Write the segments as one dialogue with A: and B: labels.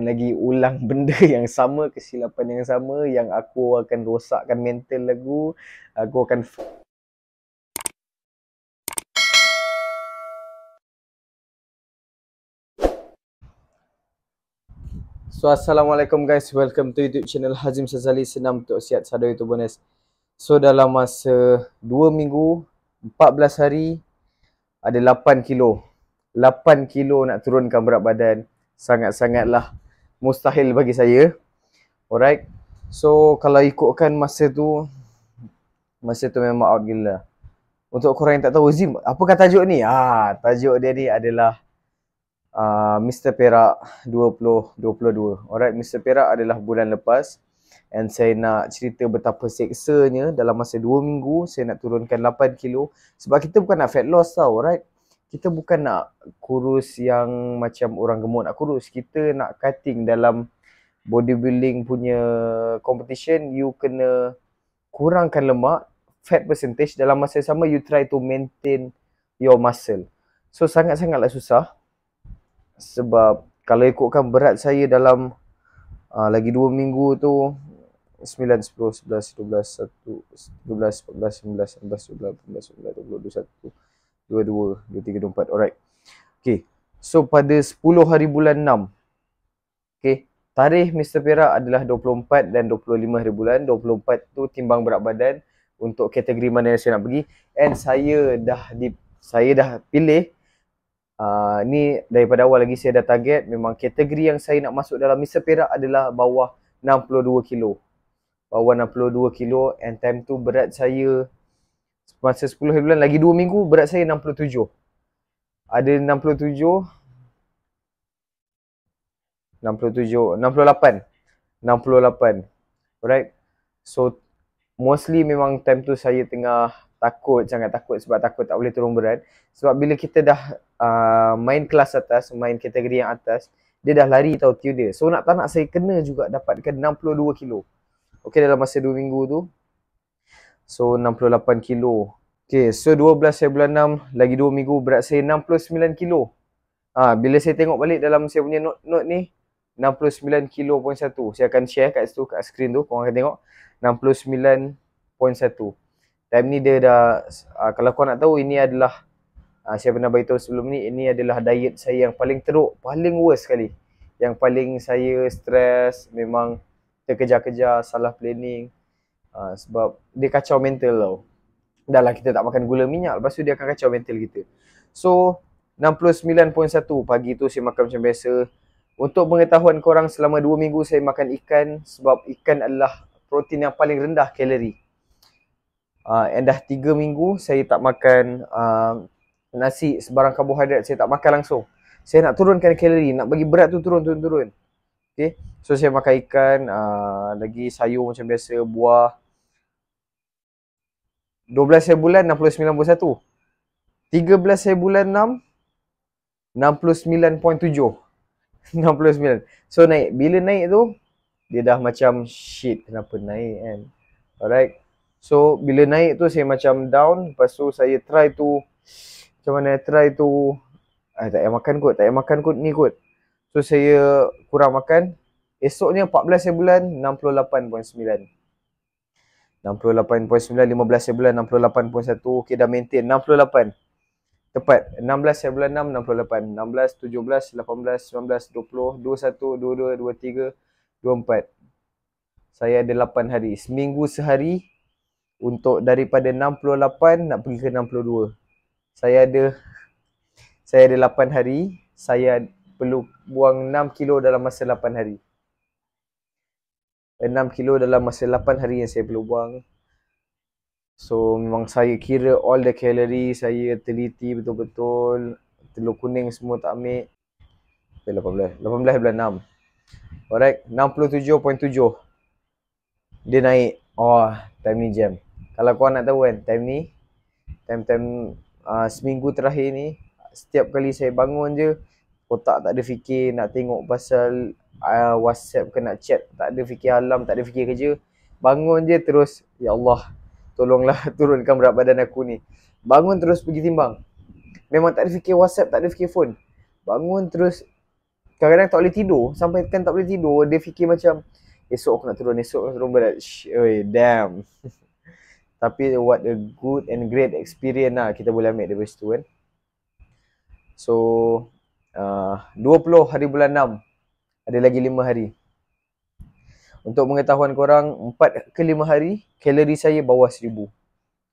A: lagi ulang benda yang sama, kesilapan yang sama yang aku akan rosakkan mental lagu. Aku akan So Assalamualaikum guys, welcome to YouTube channel Hazim Sazali Senam untuk sihat sadar bonus. So dalam masa 2 minggu, 14 hari, ada 8 kilo. 8 kilo nak turunkan berat badan. Sangat-sangatlah mustahil bagi saya. Alright. So kalau ikutkan masa tu masa tu memang out gila. Untuk korang yang tak tahu Zim, apakah tajuk ni? Ah, tajuk dia ni adalah uh, Mr. Perak 2022. Alright, Mr. Perak adalah bulan lepas and saya nak cerita betapa seksanya dalam masa 2 minggu saya nak turunkan 8 kilo sebab kita bukan nak fat loss tau, alright? Kita bukan nak kurus yang macam orang gemuk nak kurus. Kita nak cutting dalam bodybuilding punya competition, you kena kurangkan lemak, fat percentage dalam masa sama you try to maintain your muscle. So sangat-sangatlah susah. Sebab kalau ikutkan berat saya dalam uh, lagi 2 minggu tu 9, 10, 11, 12, 1, 12, 14, 15, 16, 17, 18, 19, 20, 21, dua dua dua tiga dua empat. Alright. Okay. So pada 10 hari bulan 6 okay tarikh Mr. Perak adalah 24 dan 25 hari bulan. 24 tu timbang berat badan untuk kategori mana yang saya nak pergi. And saya dah di saya dah pilih uh, ni daripada awal lagi saya dah target. Memang kategori yang saya nak masuk dalam Mr. Perak adalah bawah 62 kilo. Bawah 62 kilo and time tu berat saya masa 10 hari bulan lagi 2 minggu berat saya 67 ada 67 67 68 68 alright. So mostly memang time tu saya tengah takut sangat takut sebab takut tak boleh turun berat. Sebab bila kita dah uh, main kelas atas main kategori yang atas dia dah lari tau tiu dia. So nak tak nak saya kena juga dapatkan 62 kilo. Okay dalam masa 2 minggu tu So 68 kilo. Okay, so 12 saya bulan 6, lagi 2 minggu berat saya 69 kilo. Ha, bila saya tengok balik dalam saya punya note-note ni, 69 kilo point satu. Saya akan share kat situ, kat screen tu, korang akan tengok. 69 point satu. Time ni dia dah, uh, kalau korang nak tahu, ini adalah, uh, saya pernah beritahu sebelum ni, ini adalah diet saya yang paling teruk, paling worst sekali. Yang paling saya stres, memang terkejar-kejar, salah planning. Uh, sebab dia kacau mental tau. Dah lah kita tak makan gula minyak, lepas tu dia akan kacau mental kita. So, 69.1 pagi tu saya makan macam biasa. Untuk pengetahuan korang selama 2 minggu saya makan ikan sebab ikan adalah protein yang paling rendah kalori. Uh, and dah 3 minggu saya tak makan uh, nasi sebarang karbohidrat, saya tak makan langsung. Saya nak turunkan kalori, nak bagi berat tu turun, turun, turun. Okay. So saya makan ikan, uh, lagi sayur macam biasa, buah, 12 saya bulan 69.1 13 saya bulan 6 69.7 69 So naik. Bila naik tu Dia dah macam Shit kenapa naik kan? Alright. So bila naik tu saya macam down. Lepas tu saya try tu Macam mana try tu ah, Tak payah makan kot Tak payah makan kot ni kot. So saya kurang makan. Esoknya 14 saya bulan 68.9 68.9 15 saya bulan 68.1 okey dah maintain. 68 tepat. 16 saya bulan 6 68 16 17 18 19 20 21 22 23 24 saya ada 8 hari. Seminggu sehari untuk daripada 68 nak pergi ke 62 saya ada saya ada 8 hari. Saya perlu buang 6 kilo dalam masa 8 hari 6 kilo dalam masa 8 hari yang saya perlu buang. So memang saya kira all the calorie, saya teliti betul-betul. Telur kuning semua tak ambil. Okay, 18. 18 bulan 6. Alright, 67.7. Dia naik. Oh, time ni jam. Kalau kau nak tahu kan, time ni, time-time uh, seminggu terakhir ni, setiap kali saya bangun je, otak tak ada fikir nak tengok pasal uh, WhatsApp ke nak chat, tak ada fikir alam, tak ada fikir kerja. Bangun je terus, ya Allah, tolonglah turunkan berat badan aku ni. Bangun terus pergi timbang. Memang tak ada fikir WhatsApp, tak ada fikir phone. Bangun terus kadang-kadang tak boleh tidur. Sampai kan tak boleh tidur, dia fikir macam esok aku nak turun, esok aku nak turun berat. Oi, damn. Tapi what a good and great experience lah kita boleh ambil dari situ kan. So, uh, 20 hari bulan 6. Ada lagi 5 hari. Untuk pengetahuan korang, 4 ke 5 hari, kalori saya bawah 1000.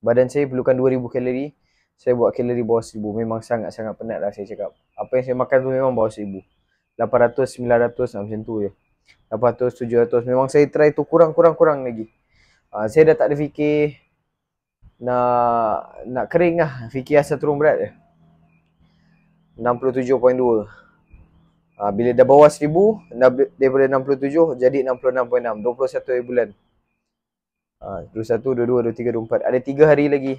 A: Badan saya perlukan 2000 kalori. Saya buat kalori bawah 1000. Memang sangat-sangat penat lah saya cakap. Apa yang saya makan tu memang bawah 1000. 800, 900 macam tu je. 800, 700. Memang saya try tu kurang-kurang-kurang lagi. Uh, saya dah tak ada fikir nak nak kering lah. Fikir asal turun berat je. 67.2. Ha, bila dah bawah 1000, daripada 67 jadi 66.6. 21 hari bulan. Ha, 21, 22, 23, 24. Ada 3 hari lagi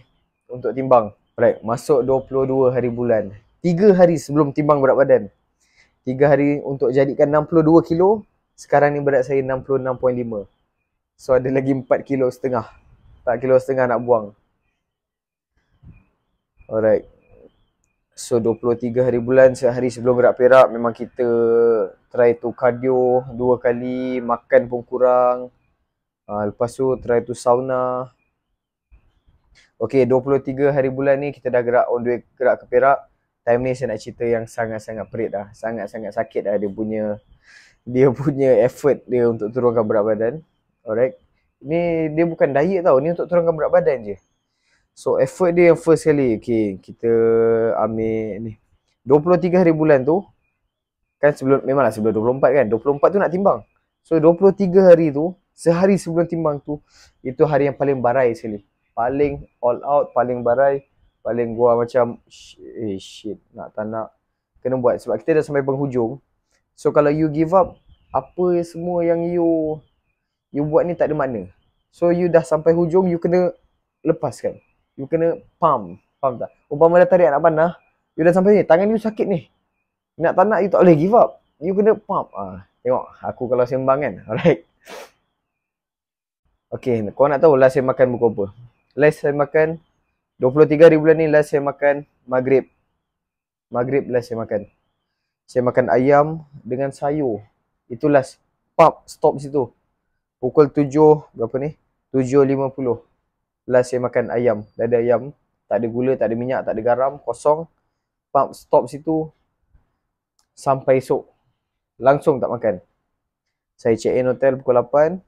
A: untuk timbang. Right, masuk 22 hari bulan. 3 hari sebelum timbang berat badan. 3 hari untuk jadikan 62 kilo. Sekarang ni berat saya 66.5. So ada lagi 4 kilo setengah. 4 kilo setengah nak buang. Alright. So 23 hari bulan sehari sebelum berat perak memang kita try tu cardio dua kali, makan pun kurang. Uh, lepas tu try tu sauna. Okay 23 hari bulan ni kita dah gerak on the way gerak ke perak. Time ni saya nak cerita yang sangat-sangat perit dah. Sangat-sangat sakit dah dia punya dia punya effort dia untuk turunkan berat badan. Alright. Ni dia bukan diet tau. Ni untuk turunkan berat badan je. So effort dia yang first kali. Okay, kita ambil ni. 23 hari bulan tu kan sebelum memanglah sebelum 24 kan? 24 tu nak timbang. So 23 hari tu sehari sebelum timbang tu itu hari yang paling barai sekali. Paling all out paling barai paling gua macam eh shit nak tak nak kena buat. Sebab kita dah sampai penghujung. So kalau you give up apa semua yang you you buat ni tak ada makna. So you dah sampai hujung you kena lepaskan you kena pump. Faham tak? Umpama dah tarik anak panah, you dah sampai ni, tangan you sakit ni. Nak tak nak, you tak boleh give up. You kena pump. Ah, tengok, aku kalau sembang kan. Alright. Okay, kau nak tahu last saya makan buku apa? Last saya makan, 23 hari bulan ni last saya makan maghrib. Maghrib last saya makan. Saya makan ayam dengan sayur. Itu last. Pop, stop situ. Pukul 7, berapa ni? 7.50 last saya makan ayam, dada ayam, tak ada gula, tak ada minyak, tak ada garam, kosong. Pump stop situ sampai esok. Langsung tak makan. Saya check in hotel pukul 8.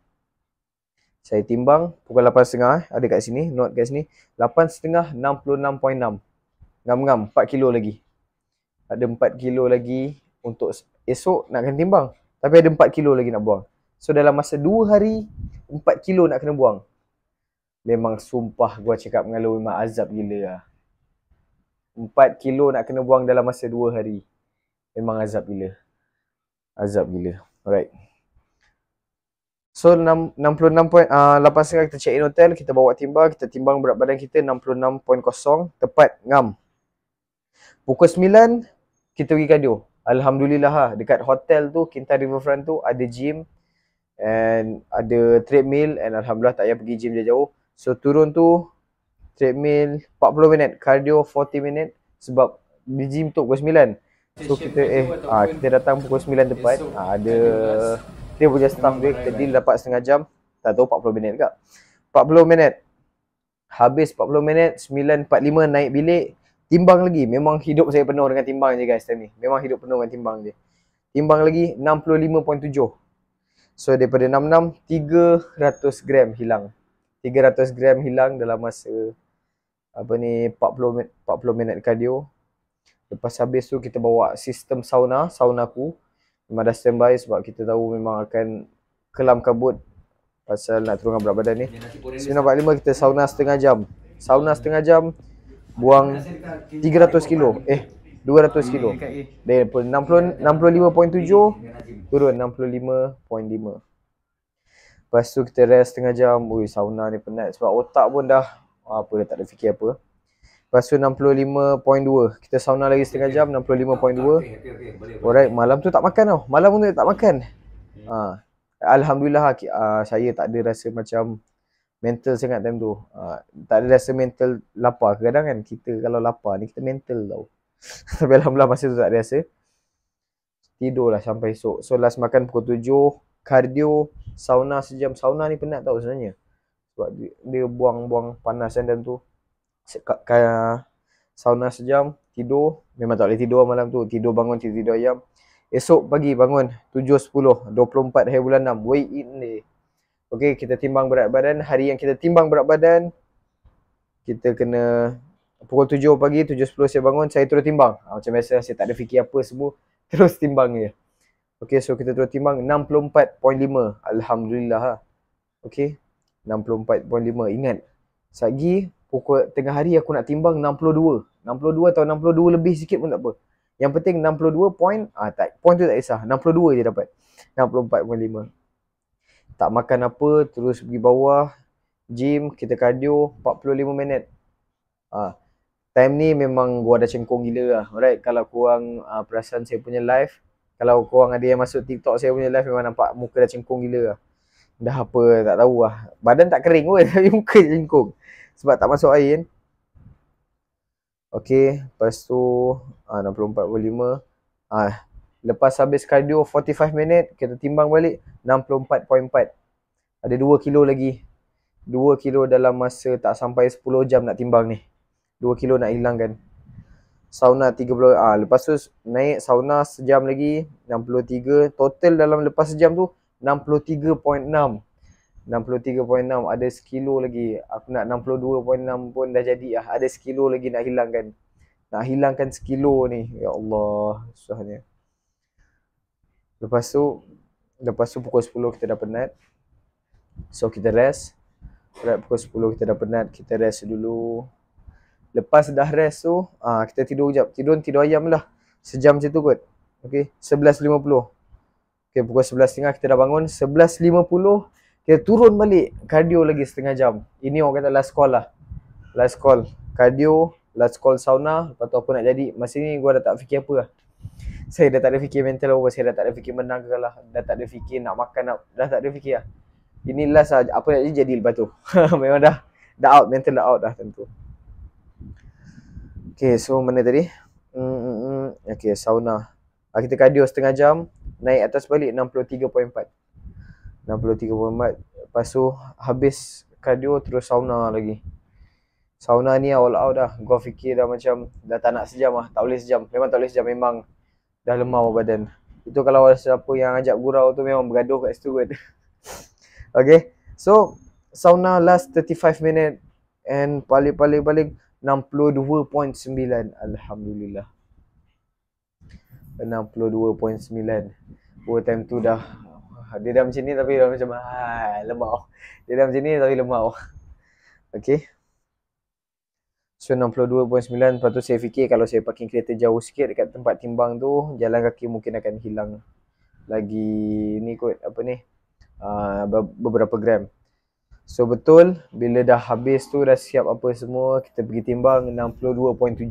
A: Saya timbang pukul 8.30 eh. ada kat sini, note kat sini. 8.30 66.6. Ngam-ngam 4 kilo lagi. Ada 4 kilo lagi untuk esok nak kena timbang. Tapi ada 4 kilo lagi nak buang. So dalam masa 2 hari 4 kilo nak kena buang memang sumpah gua cakap dengan lu memang azab gila lah. 4 kilo nak kena buang dalam masa 2 hari. Memang azab gila. Azab gila. Alright. So 6, 66 point, uh, 8 setengah kita check in hotel, kita bawa timbang, kita timbang berat badan kita 66.0, tepat, ngam. Pukul 9, kita pergi cardio. Alhamdulillah ha, dekat hotel tu, Kinta Riverfront tu, ada gym and ada treadmill and Alhamdulillah tak payah pergi gym jauh-jauh. So turun tu treadmill 40 minit, cardio 40 minit sebab di gym tu pukul 9. So kita eh ah kita datang pukul 9 tepat. Ah, ada dia punya staff dia kita deal dapat setengah jam. Tak tahu 40 minit ke. 40 minit. Habis 40 minit 9.45 naik bilik timbang lagi. Memang hidup saya penuh dengan timbang je guys time ni. Memang hidup penuh dengan timbang je. Timbang lagi 65.7. So daripada 66 300 gram hilang. 300 gram hilang dalam masa apa ni 40 minit 40 minit cardio. Lepas habis tu kita bawa sistem sauna, sauna ku. Memang dah standby sebab kita tahu memang akan kelam kabut pasal nak turunkan berat badan ni. 945 kita sauna setengah jam. Sauna setengah jam buang 300 kilo. Eh 200 kilo. Dari 60 65.7 turun 65.5. Lepas tu kita rest setengah jam. Ui sauna ni penat sebab otak pun dah apa dah tak ada fikir apa. Lepas tu 65.2. Kita sauna lagi setengah jam 65.2. Alright, malam tu tak makan tau. Malam tu tak makan. Ha. Alhamdulillah uh, saya tak ada rasa macam mental sangat time tu. Uh, tak ada rasa mental lapar. Kadang kan kita kalau lapar ni kita mental tau. Tapi Alhamdulillah masa tu tak ada rasa. tidur lah sampai esok. So last makan pukul 7, cardio, sauna sejam. Sauna ni penat tau sebenarnya. Sebab dia, buang-buang panas kan dalam tu. Sauna sejam, tidur. Memang tak boleh tidur malam tu. Tidur bangun, tidur, tidur ayam. Esok pagi bangun 7.10, 24 hari bulan 6, weigh in day. Okay, kita timbang berat badan. Hari yang kita timbang berat badan, kita kena pukul 7 pagi, 7.10 saya bangun, saya terus timbang. Ha, macam biasa, saya tak ada fikir apa semua. Terus timbang je. Okay, so kita terus timbang 64.5. Alhamdulillah. Ha. Okay, 64.5. Ingat, sagi pukul tengah hari aku nak timbang 62. 62 atau 62 lebih sikit pun tak apa. Yang penting 62 point, ah tak, point tu tak kisah. 62 je dapat. 64.5. Tak makan apa, terus pergi bawah, gym, kita cardio 45 minit. Ah, time ni memang gua ada cengkung gila lah. Alright, kalau korang ah, perasan saya punya live, kalau korang ada yang masuk TikTok saya punya live memang nampak muka dah cengkung gila lah. Dah apa tak tahu lah. Badan tak kering pun tapi muka cengkung. Sebab tak masuk air kan. Okay, lepas tu ah, 64.5 ah, Lepas habis cardio 45 minit, kita timbang balik 64.4 Ada 2 kilo lagi 2 kilo dalam masa tak sampai 10 jam nak timbang ni 2 kilo nak hilangkan Sauna 30, ah, lepas tu naik sauna sejam lagi 63 Total dalam lepas sejam tu 63.6 63.6 ada sekilo lagi. Aku nak 62.6 pun dah jadi lah ada sekilo lagi nak hilangkan. Nak hilangkan sekilo ni ya Allah susahnya. Lepas tu lepas tu pukul 10 kita dah penat. So kita rest. Right, pukul 10 kita dah penat kita rest dulu lepas dah rest tu ah kita tidur jap tidur tidur ayam lah sejam macam tu kot okey 11.50 okey pukul 11.30 kita dah bangun 11.50 kita turun balik cardio lagi setengah jam. Ini orang kata last call lah. Last call. Cardio, last call sauna. Lepas tu apa nak jadi. Masa ni gua dah tak fikir apa lah. Saya dah tak ada fikir mental over. Saya dah tak ada fikir menang ke lah. Dah tak ada fikir nak makan. Nak, dah tak ada fikir lah. Ini last lah. Apa nak jadi, jadi lepas tu. Memang dah dah out. Mental dah out dah tentu. Okay, so mana tadi? Mm, mm, mm. Okay, sauna. Ah, kita cardio setengah jam. Naik atas balik 63.4. 63.4 Lepas tu habis cardio terus sauna lagi Sauna ni all out dah Gua fikir dah macam dah tak nak sejam lah Tak boleh sejam Memang tak boleh sejam Memang dah lemah badan Itu kalau ada siapa yang ajak gurau tu memang bergaduh kat situ kan Okay So sauna last 35 minit And paling-paling-paling 62.9 Alhamdulillah 62.9 Oh time tu dah dia dah macam ni tapi dah macam ah, lemah. Dia dah macam ni tapi lemah. Okay. So 62.9 Lepas tu saya fikir kalau saya parking kereta jauh sikit dekat tempat timbang tu Jalan kaki mungkin akan hilang Lagi ni kot apa ni uh, Beberapa gram So betul bila dah habis tu dah siap apa semua Kita pergi timbang 62.7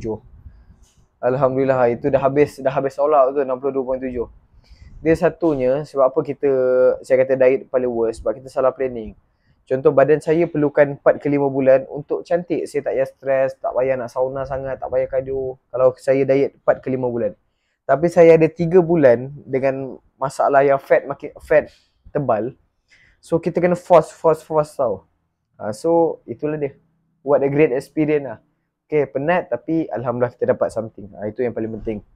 A: Alhamdulillah itu dah habis dah habis all out tu 62.7 dia satunya sebab apa kita saya kata diet paling worst sebab kita salah planning. Contoh badan saya perlukan 4 ke 5 bulan untuk cantik. Saya tak payah stres, tak payah nak sauna sangat, tak payah cardio. Kalau saya diet 4 ke 5 bulan. Tapi saya ada 3 bulan dengan masalah yang fat makin fat tebal. So kita kena force force force tau. Ha, so itulah dia. What a great experience lah. Okay penat tapi alhamdulillah kita dapat something. Ha, itu yang paling penting.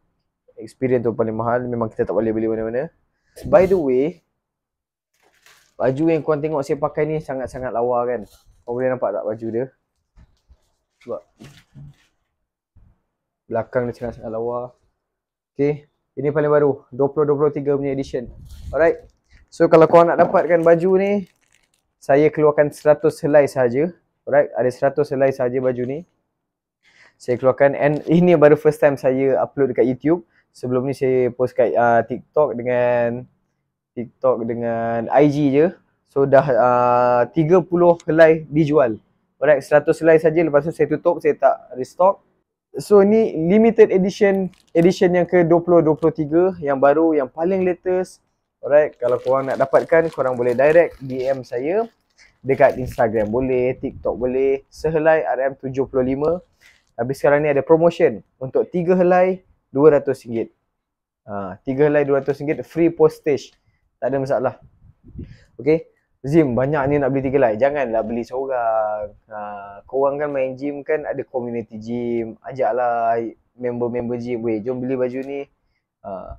A: Experience tu paling mahal. Memang kita tak boleh beli mana-mana. By the way baju yang korang tengok saya pakai ni sangat-sangat lawa kan? Kau boleh nampak tak baju dia? Sebab belakang dia sangat-sangat lawa Okay, ini paling baru. 2023 punya edition. Alright so kalau korang nak dapatkan baju ni saya keluarkan 100 helai saja. Alright? Ada 100 helai saja baju ni. Saya keluarkan. And ini baru first time saya upload dekat YouTube. Sebelum ni saya post kat uh, TikTok dengan TikTok dengan IG je. So dah uh, 30 helai dijual. Alright, 100 helai saja. Lepas tu saya tutup, saya tak restock. So ni limited edition edition yang ke-2023 yang baru yang paling latest. Alright, kalau korang nak dapatkan korang boleh direct DM saya dekat Instagram boleh, TikTok boleh, sehelai RM75. Habis sekarang ni ada promotion untuk 3 helai RM200. Ha, tiga helai RM200 free postage. Tak ada masalah. Okay. Zim, banyak ni nak beli tiga helai. Janganlah beli seorang. Ha, korang kan main gym kan ada community gym. Ajaklah member-member gym. Weh, jom beli baju ni. Ha.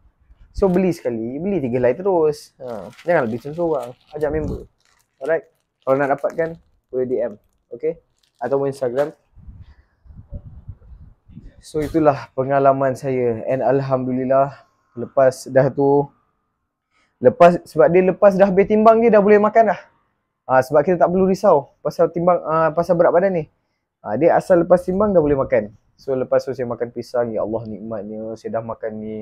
A: So beli sekali, beli tiga helai terus. Ha. Janganlah beli seorang. Ajak member. Alright. Kalau nak dapatkan, boleh DM. Okay. Atau Instagram. So itulah pengalaman saya and Alhamdulillah lepas dah tu lepas sebab dia lepas dah habis timbang dia dah boleh makan dah. Ha, sebab kita tak perlu risau pasal timbang uh, pasal berat badan ni. Ha, dia asal lepas timbang dah boleh makan. So lepas tu saya makan pisang ya Allah nikmatnya saya dah makan ni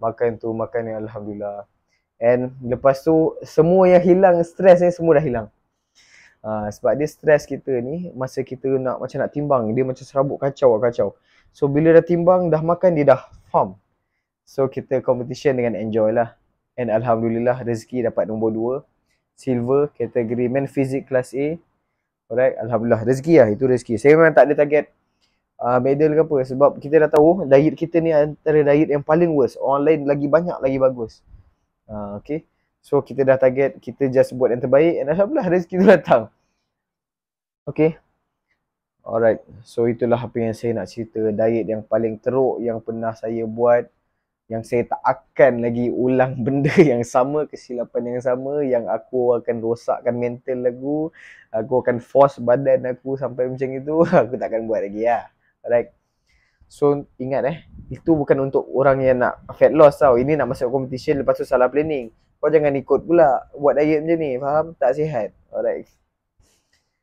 A: makan tu makan ni Alhamdulillah. And lepas tu semua yang hilang stres ni semua dah hilang. Uh, sebab dia stres kita ni masa kita nak macam nak timbang dia macam serabut kacau kacau. So bila dah timbang, dah makan, dia dah farm. So kita competition dengan enjoy lah. And Alhamdulillah rezeki dapat nombor 2. Silver, kategori men fizik kelas A. Alright, Alhamdulillah. Rezeki lah, itu rezeki. Saya memang tak ada target uh, medal ke apa. Sebab kita dah tahu diet kita ni antara diet yang paling worst. Orang lain lagi banyak, lagi bagus. Uh, okay. So kita dah target, kita just buat yang terbaik. And Alhamdulillah rezeki tu datang. Okay. Alright, so itulah apa yang saya nak cerita diet yang paling teruk yang pernah saya buat yang saya tak akan lagi ulang benda yang sama, kesilapan yang sama yang aku akan rosakkan mental aku aku akan force badan aku sampai macam itu aku tak akan buat lagi lah alright so ingat eh itu bukan untuk orang yang nak fat loss tau. Ini nak masuk competition lepas tu salah planning. Kau jangan ikut pula buat diet macam ni. Faham? Tak sihat. Alright.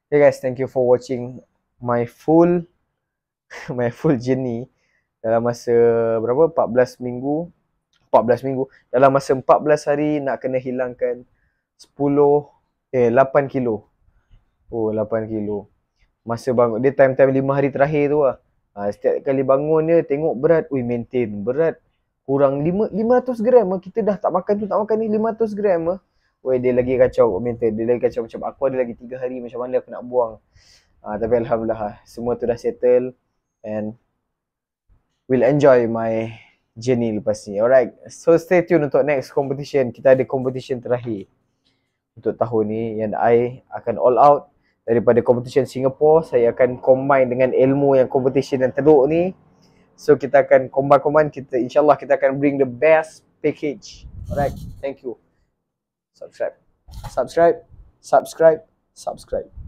A: Okay guys, thank you for watching my full my full journey dalam masa berapa? 14 minggu? 14 minggu. Dalam masa 14 hari nak kena hilangkan 10 eh 8 kilo. Oh 8 kilo. Masa bangun dia time-time 5 hari terakhir tu lah ha, setiap kali bangun dia tengok berat. Ui maintain berat. Kurang 5, 500 gram kita dah tak makan tu tak makan ni 500 gram Weh dia lagi kacau maintain. Dia lagi kacau macam aku ada lagi 3 hari macam mana aku nak buang. Uh, tapi Alhamdulillah ah, semua tu dah settle and will enjoy my journey lepas ni. Alright, so stay tune untuk next competition. Kita ada competition terakhir untuk tahun ni yang I akan all out daripada competition Singapore. Saya akan combine dengan ilmu yang competition yang teruk ni. So kita akan combine-combine, kita insyaAllah kita akan bring the best package. Alright, thank you. Subscribe. Subscribe. Subscribe. Subscribe.